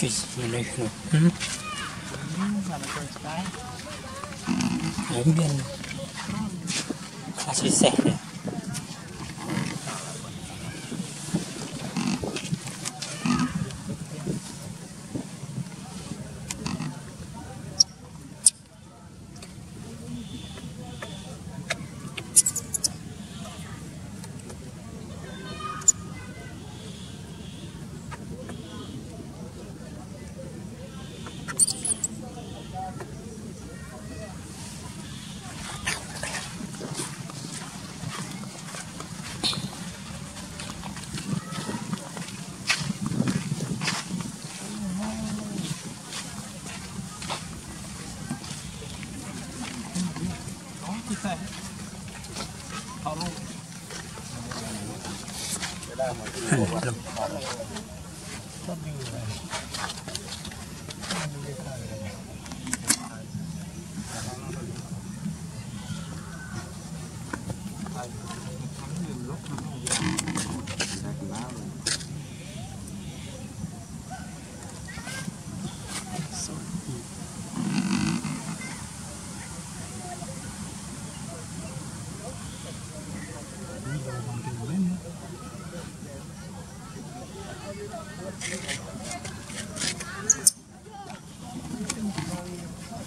Chris, mình đây rồi. Đánh viên. Khá chia sẻ đấy. Đó chia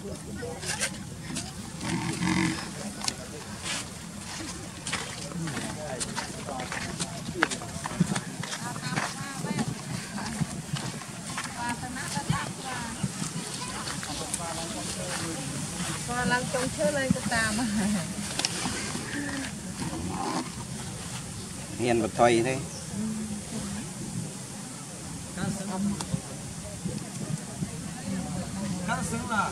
Con lăng trông chơi lên cái ta mà hiền vật thoại đấy cá xứng là